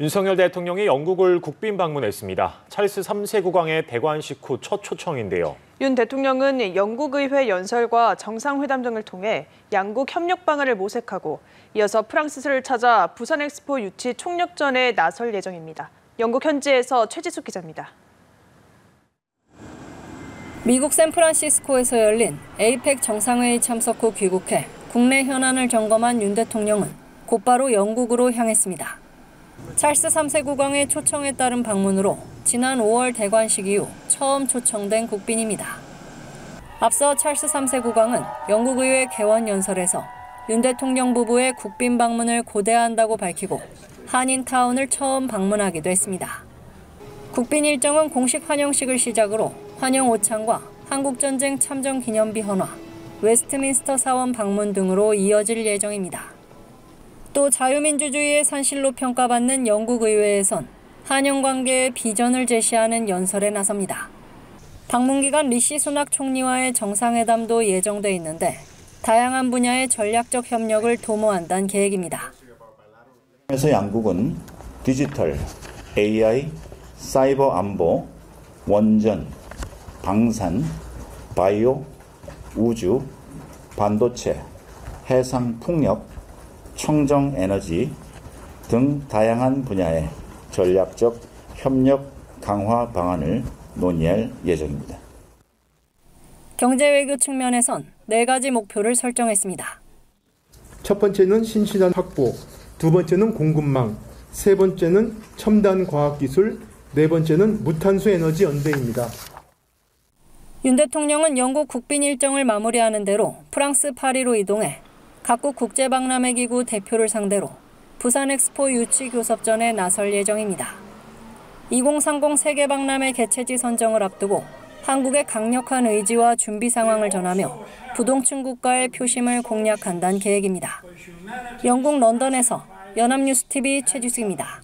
윤석열 대통령이 영국을 국빈 방문했습니다. 찰스 3세 국왕의 대관식 후 첫 초청인데요. 윤 대통령은 영국의회 연설과 정상회담 등을 통해 양국 협력 방안을 모색하고 이어서 프랑스를 찾아 부산 엑스포 유치 총력전에 나설 예정입니다. 영국 현지에서 최지숙 기자입니다. 미국 샌프란시스코에서 열린 APEC 정상회의 참석 후 귀국해 국내 현안을 점검한 윤 대통령은 곧바로 영국으로 향했습니다. 찰스 3세 국왕의 초청에 따른 방문으로 지난 5월 대관식 이후 처음 초청된 국빈입니다. 앞서 찰스 3세 국왕은 영국 의회 개원 연설에서 윤 대통령 부부의 국빈 방문을 고대한다고 밝히고 한인타운을 처음 방문하기도 했습니다. 국빈 일정은 공식 환영식을 시작으로 환영 오찬과 한국전쟁 참전 기념비 헌화, 웨스트민스터 사원 방문 등으로 이어질 예정입니다. 또 자유민주주의의 산실로 평가받는 영국 의회에선 한영 관계의 비전을 제시하는 연설에 나섭니다. 방문 기간 리시 수낙 총리와의 정상회담도 예정돼 있는데 다양한 분야의 전략적 협력을 도모한다는 계획입니다. 그래서 양국은 디지털, AI, 사이버 안보, 원전, 방산, 바이오, 우주, 반도체, 해상 풍력, 청정 에너지 등 다양한 분야의 전략적 협력 강화 방안을 논의할 예정입니다. 경제 외교 측면에선 네 가지 목표를 설정했습니다. 첫 번째는 신시장 확보, 두 번째는 공급망, 세 번째는 첨단 과학 기술, 네 번째는 무탄소 에너지 연대입니다. 윤 대통령은 영국 국빈 일정을 마무리하는 대로 프랑스 파리로 이동해 각국 국제박람회 기구 대표를 상대로 부산 엑스포 유치 교섭전에 나설 예정입니다. 2030 세계박람회 개최지 선정을 앞두고 한국의 강력한 의지와 준비 상황을 전하며 부동층 국가의 표심을 공략한다는 계획입니다. 영국 런던에서 연합뉴스TV 최지수입니다.